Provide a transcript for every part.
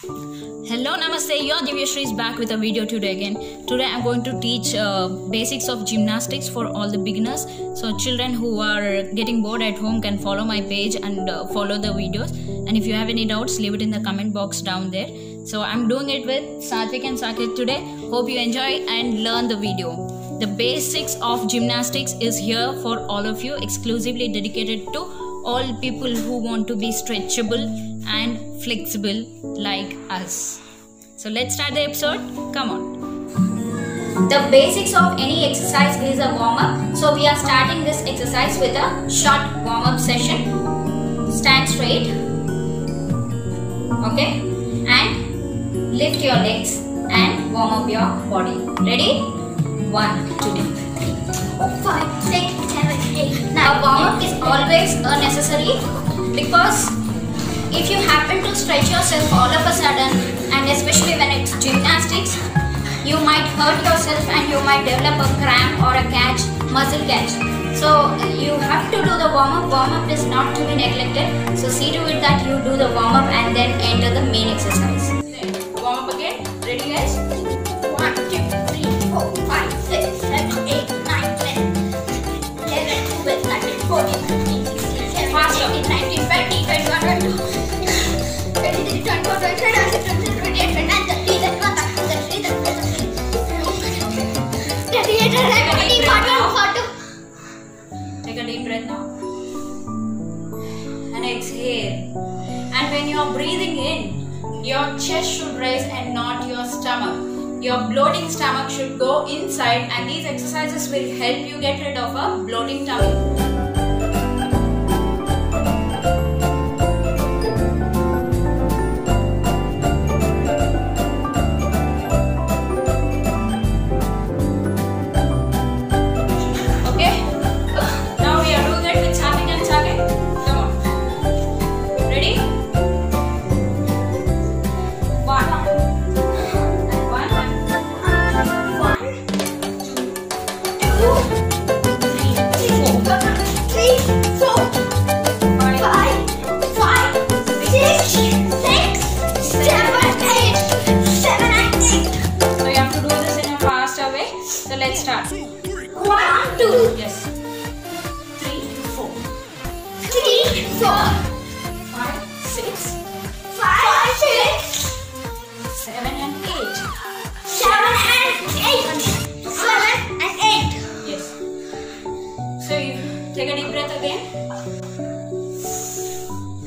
Hello, Namaste. Your Divyashree is back with a video today again. Today I'm going to teach uh, basics of gymnastics for all the beginners. So children who are getting bored at home can follow my page and uh, follow the videos. And if you have any doubts, leave it in the comment box down there. So I'm doing it with Satvik and Sakit today. Hope you enjoy and learn the video. The basics of gymnastics is here for all of you, exclusively dedicated to all people who want to be stretchable and flexible like us. So let's start the episode. Come on. The basics of any exercise is a warm up. So we are starting this exercise with a short warm up session. Stand straight. Okay? And lift your legs and warm up your body. Ready? One, two, three, four, five, six, seven, eight. Now warm up is always a necessary because if you happen to stretch yourself all of a sudden and especially when it's gymnastics you might hurt yourself and you might develop a cramp or a catch muscle catch. So you have to do the warm up. Warm up is not to be neglected. So see to it that you do the warm up and then enter the main exercise And when you are breathing in, your chest should rise and not your stomach. Your bloating stomach should go inside, and these exercises will help you get rid of a bloating tummy. So let's start. One, two, Yes. Three, four, three, four, five, six, five, six, seven, and eight. seven, and eight. Seven and eight. Yes. So you take a deep breath again.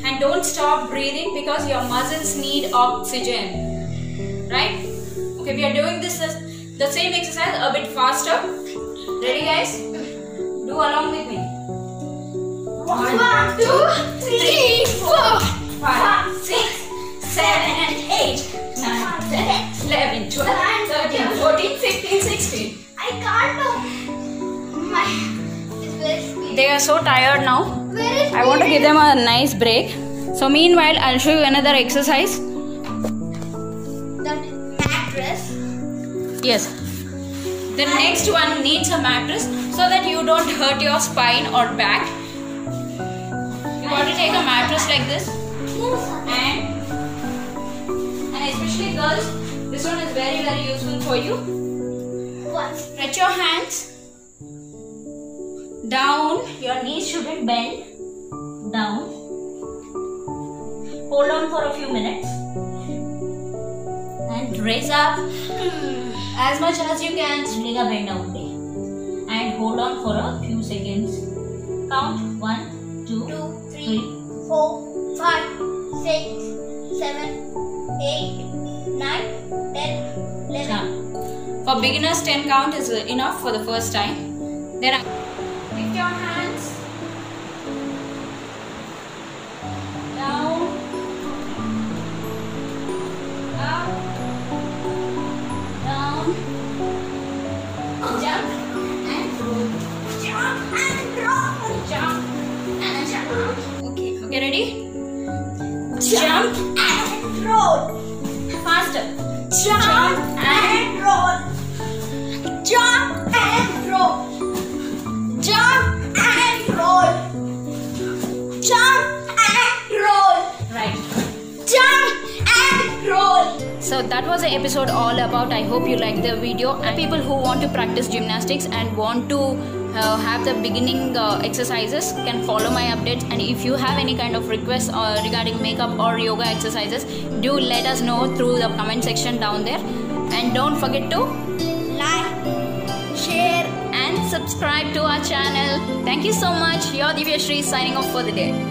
And don't stop breathing because your muscles need oxygen. Right? Okay, we are doing this as the same exercise a bit faster. Ready guys? Do along with me. One, two, three, four, Five, six, seven, and eight, nine, ten, eleven, twelve, thirteen, fourteen, fifteen, sixteen. I can't do. My. This very speed. They are so tired now. I want to give them a nice break. So meanwhile, I'll show you another exercise. Yes. The next one needs a mattress so that you don't hurt your spine or back. You want to take a mattress like this and and especially girls, this one is very very useful for you. One. Stretch your hands down. Your knees shouldn't bend. Down. Hold on for a few minutes. And raise up as much as you can. Sliga bend down day. And hold on for a few seconds. Count one, two, Two, three, three. four, five, six, seven, eight, nine, ten, eleven. Jump. For beginners, 10 count is enough for the first time. Then lift your hands Jump and roll. Jump and roll. Jump and roll. Jump and roll. Right. Jump and roll. so that was the episode all about i hope you liked the video and people who want to practice gymnastics and want to uh, have the beginning uh, exercises can follow my updates. And if you have any kind of requests uh, regarding makeup or yoga exercises do let us know through the comment section down there. And don't forget to Like, share. and subscribe to our channel. Thank you so much. Your Divya Shree signing off for the day